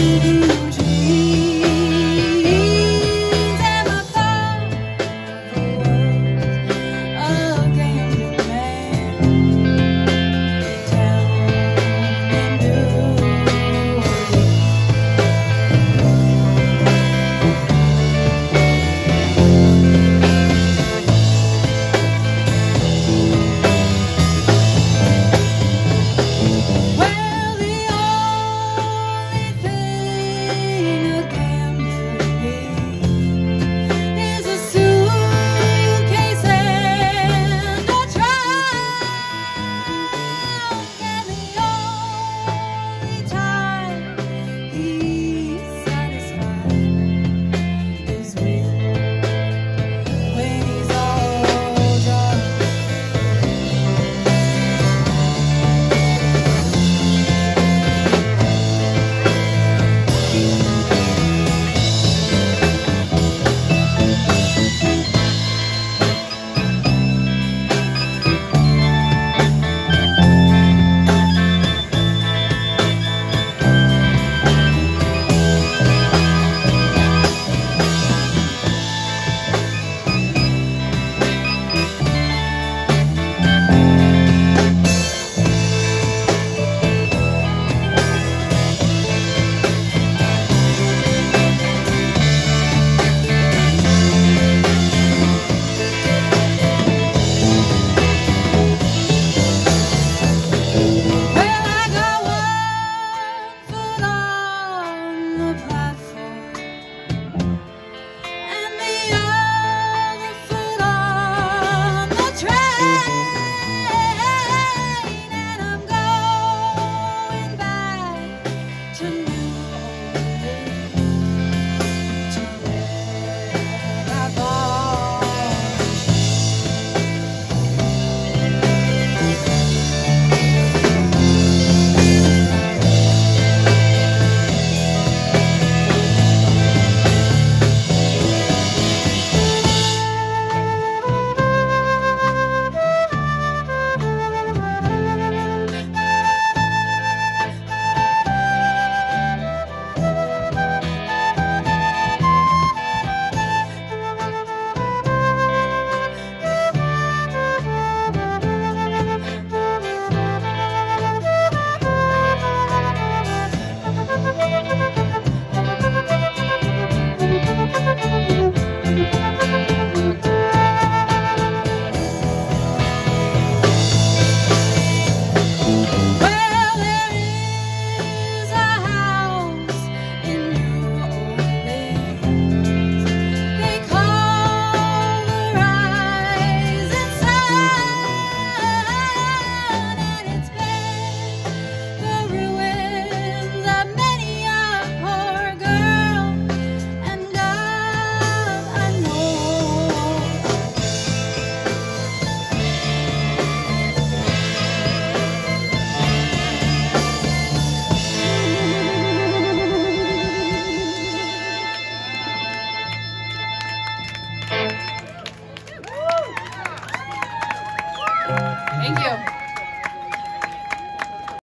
do do